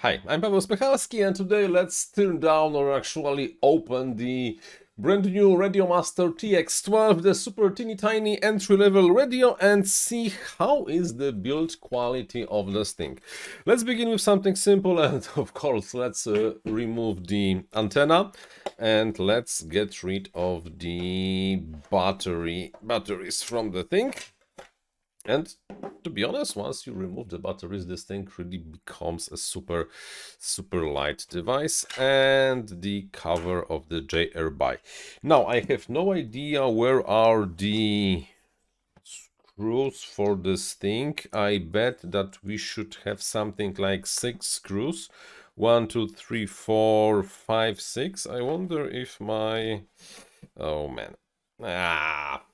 Hi, I'm Paweł Spychalski and today let's turn down or actually open the brand new Radiomaster TX12, the super teeny tiny entry level radio and see how is the build quality of this thing. Let's begin with something simple and of course let's uh, remove the antenna and let's get rid of the battery batteries from the thing. And to be honest, once you remove the batteries, this thing really becomes a super, super light device. And the cover of the JR Now, I have no idea where are the screws for this thing. I bet that we should have something like six screws. One, two, three, four, five, six. I wonder if my... Oh, man. Ah,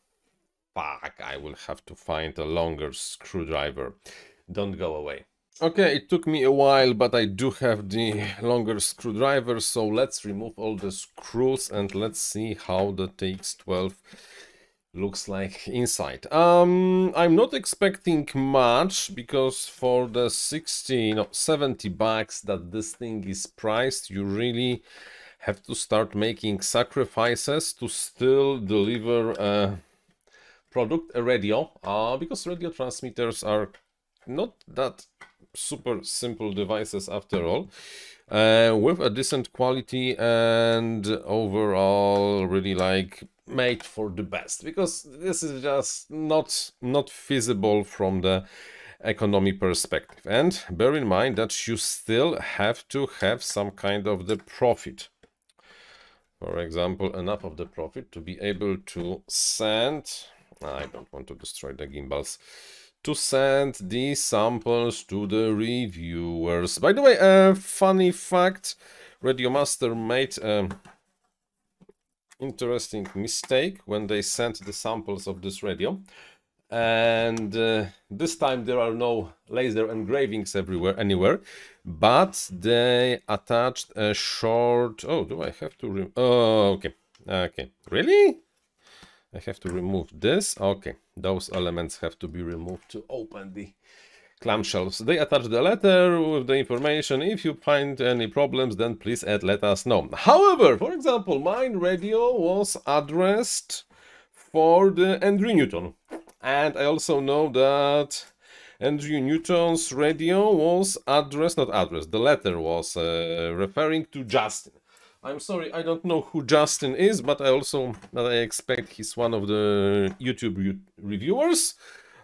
Fuck, I will have to find a longer screwdriver. Don't go away. Okay, it took me a while, but I do have the longer screwdriver, so let's remove all the screws and let's see how the TX12 looks like inside. Um, I'm not expecting much because for the 60, no, 70 bucks that this thing is priced, you really have to start making sacrifices to still deliver a product, a radio, uh, because radio transmitters are not that super simple devices after all, uh, with a decent quality and overall really like made for the best, because this is just not, not feasible from the economy perspective. And bear in mind that you still have to have some kind of the profit for example, enough of the profit to be able to send I don't want to destroy the gimbals to send these samples to the reviewers. By the way, a funny fact, Radio Master made an interesting mistake when they sent the samples of this radio. And uh, this time there are no laser engravings everywhere, anywhere, but they attached a short... Oh, do I have to... Oh, okay. Okay. Really? I have to remove this. Okay, those elements have to be removed to open the clamshells. They attach the letter with the information. If you find any problems, then please add, let us know. However, for example, mine radio was addressed for the Andrew Newton. And I also know that Andrew Newton's radio was addressed, not addressed, the letter was uh, referring to Justin. I'm sorry, I don't know who Justin is, but I also I expect he's one of the YouTube re reviewers.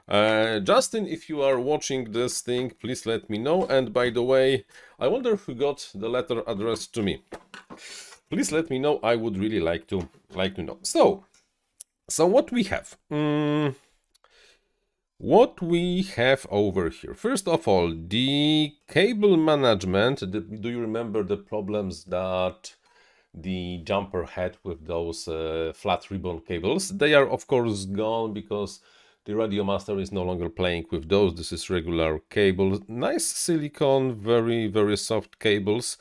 Uh, Justin, if you are watching this thing, please let me know. And by the way, I wonder who got the letter addressed to me. Please let me know. I would really like to like to know. So, so what we have? Mm, what we have over here first of all the cable management do you remember the problems that the jumper head with those uh, flat ribbon cables. They are of course gone because the Radio Master is no longer playing with those. This is regular cable. Nice silicone, very, very soft cables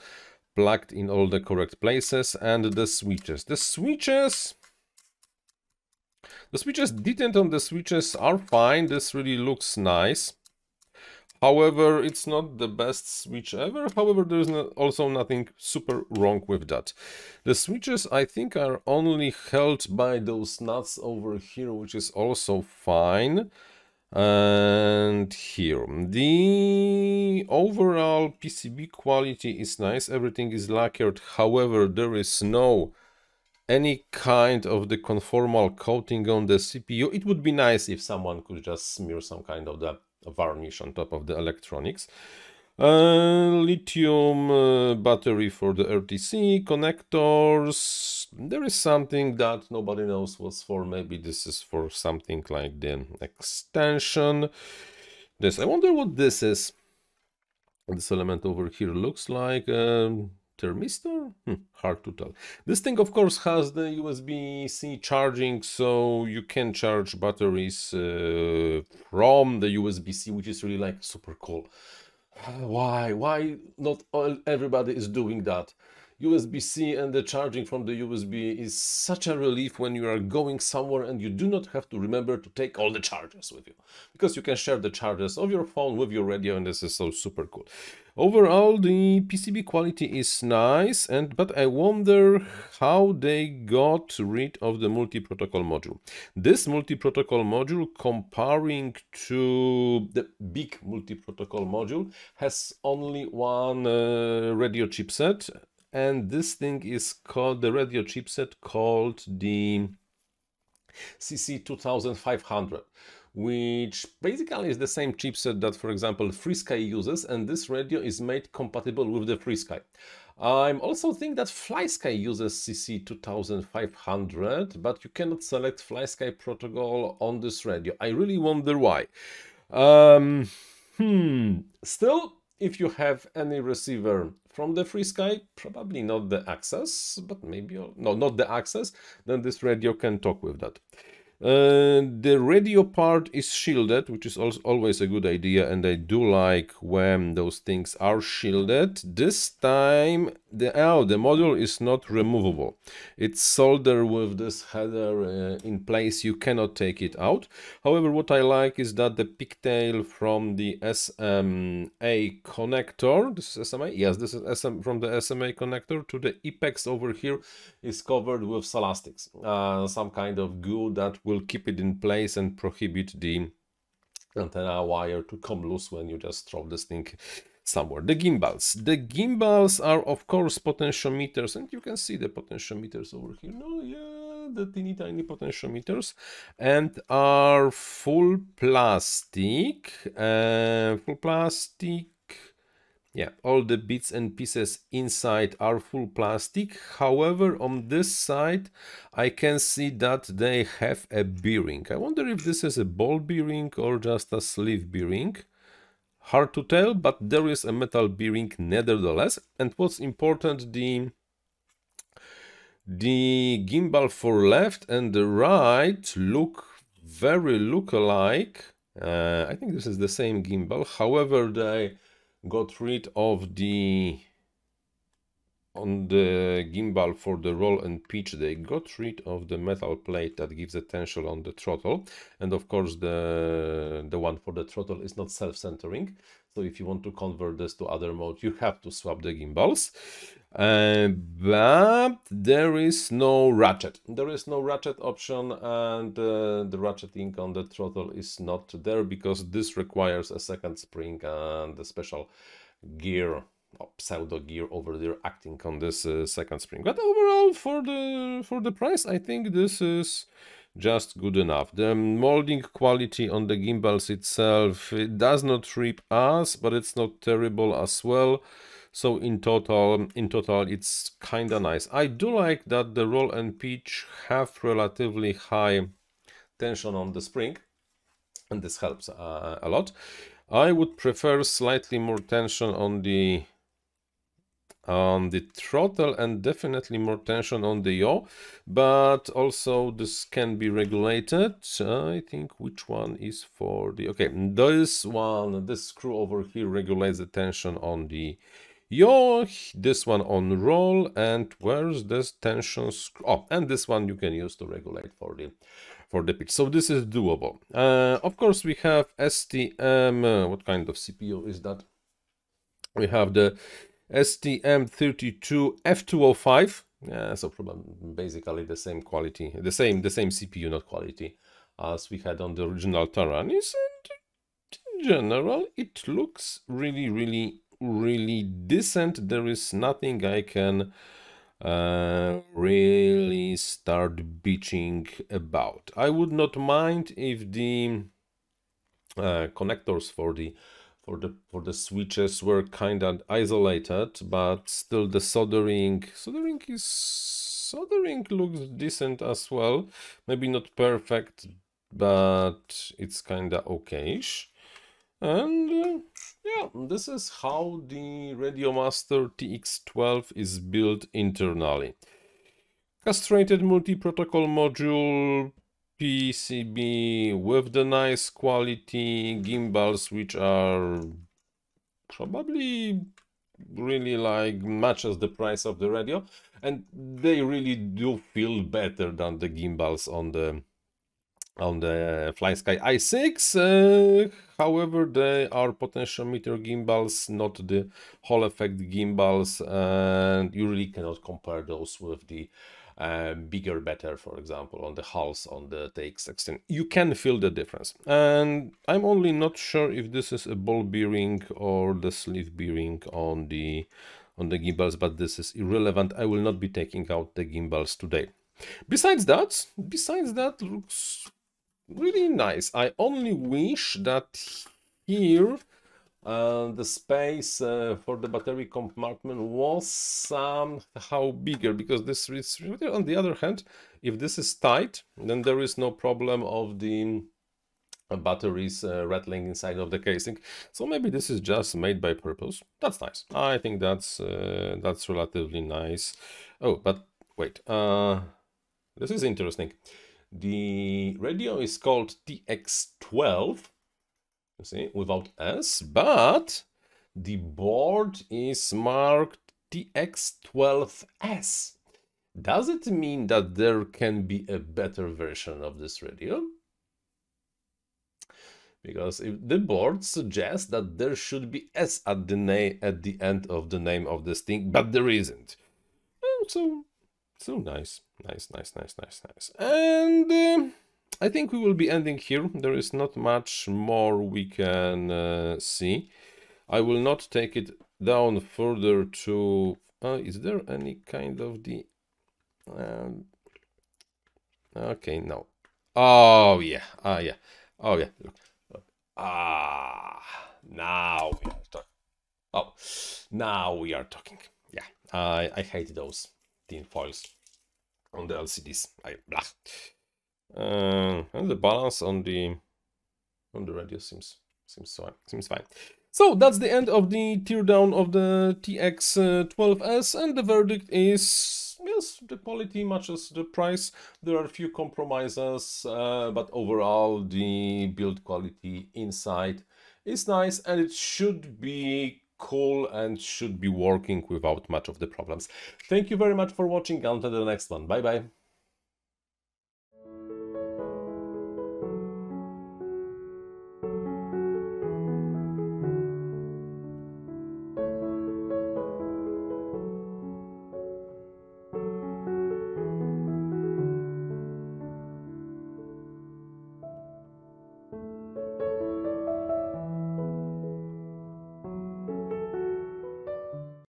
plugged in all the correct places and the switches. The switches... The switches, detailed on the switches are fine. This really looks nice. However, it's not the best switch ever. However, there's no, also nothing super wrong with that. The switches, I think, are only held by those nuts over here, which is also fine. And here, the overall PCB quality is nice. Everything is lacquered. However, there is no any kind of the conformal coating on the CPU. It would be nice if someone could just smear some kind of the varnish on top of the electronics. Uh, lithium uh, battery for the RTC connectors. There is something that nobody knows what's for. Maybe this is for something like the extension. This, I wonder what this is. This element over here looks like. Um, thermistor? Hmm, hard to tell. This thing, of course, has the USB-C charging, so you can charge batteries uh, from the USB-C, which is really like super cool. Why? Why not all, everybody is doing that? USB-C and the charging from the USB is such a relief when you are going somewhere and you do not have to remember to take all the chargers with you because you can share the chargers of your phone with your radio and this is so super cool. Overall the PCB quality is nice and but I wonder how they got rid of the multi-protocol module. This multi-protocol module comparing to the big multi-protocol module has only one uh, radio chipset and this thing is called the radio chipset called the CC2500 which basically is the same chipset that for example FrSky uses and this radio is made compatible with the FrSky. I'm also think that FlySky uses CC2500 but you cannot select FlySky protocol on this radio. I really wonder why. Um, hmm, still if you have any receiver from the FrSky, probably not the access, but maybe, no, not the access, then this radio can talk with that. Uh, the radio part is shielded, which is always a good idea, and I do like when those things are shielded. This time, the oh, the module is not removable. It's soldered with this header uh, in place. You cannot take it out. However, what I like is that the pigtail from the SMA connector, this is SMA, yes, this is SM from the SMA connector to the apex over here is covered with Silastics, uh, some kind of glue that will keep it in place and prohibit the antenna wire to come loose when you just throw this thing somewhere. The gimbals. The gimbals are of course potentiometers and you can see the potentiometers over here. No, yeah, the teeny tiny potentiometers and are full plastic, uh, full plastic yeah, all the bits and pieces inside are full plastic. However, on this side, I can see that they have a bearing. I wonder if this is a ball bearing or just a sleeve bearing. Hard to tell, but there is a metal bearing nevertheless. And what's important, the the gimbal for left and the right look very look alike. Uh, I think this is the same gimbal. However, they got rid of the on the gimbal for the roll and pitch they got rid of the metal plate that gives the tension on the throttle. And of course the the one for the throttle is not self-centering. So if you want to convert this to other mode you have to swap the gimbals uh, but there is no ratchet. There is no ratchet option and uh, the ratcheting on the throttle is not there because this requires a second spring and a special gear pseudo gear over there acting on this uh, second spring. But overall for the for the price i think this is just good enough. The molding quality on the gimbals itself it does not rip us but it's not terrible as well so in total in total it's kind of nice. I do like that the roll and pitch have relatively high tension on the spring and this helps uh, a lot. I would prefer slightly more tension on the on the throttle and definitely more tension on the yaw but also this can be regulated. I think which one is for the okay this one this screw over here regulates the tension on the yaw this one on roll and where's this tension oh and this one you can use to regulate for the for the pitch so this is doable uh, of course we have stm uh, what kind of cpu is that we have the STM32F205. Yeah, so probably basically the same quality, the same the same CPU, not quality, as we had on the original Taranis. And in general, it looks really, really, really decent. There is nothing I can uh, really start bitching about. I would not mind if the uh, connectors for the for the for the switches were kind of isolated but still the soldering soldering is soldering looks decent as well maybe not perfect but it's kind of okayish and uh, yeah this is how the radiomaster tx12 is built internally. Castrated multi-protocol module PCB with the nice quality gimbals which are probably really like matches the price of the radio and they really do feel better than the gimbals on the on the FlySky i6 uh, however they are potentiometer gimbals not the hall effect gimbals and you really cannot compare those with the uh, bigger better for example on the hulls on the TX16 you can feel the difference. And I'm only not sure if this is a ball bearing or the sleeve bearing on the on the gimbals but this is irrelevant. I will not be taking out the gimbals today. Besides that besides that looks really nice. I only wish that here uh, the space uh, for the battery compartment was somehow bigger because this is on the other hand if this is tight then there is no problem of the uh, batteries uh, rattling inside of the casing. So maybe this is just made by purpose. That's nice. I think that's uh, that's relatively nice. Oh but wait uh this is interesting the radio is called TX12, you see, without S, but the board is marked TX12S. Does it mean that there can be a better version of this radio? Because if the board suggests that there should be S at the at the end of the name of this thing, but there isn't. So so nice, nice, nice, nice, nice, nice. And uh, I think we will be ending here. There is not much more we can uh, see. I will not take it down further to... Uh, is there any kind of the... Um, okay, no. Oh, yeah. Ah, yeah. Oh, yeah. Look. Ah, now we are talking. Oh, now we are talking. Yeah, I, I hate those tin foils on the LCDs. I blah. Uh, and the balance on the on the radio seems seems fine. Seems fine. So that's the end of the teardown of the TX12S, and the verdict is yes, the quality matches the price. There are a few compromises, uh, but overall the build quality inside is nice, and it should be cool and should be working without much of the problems. Thank you very much for watching. Until the next one. Bye bye.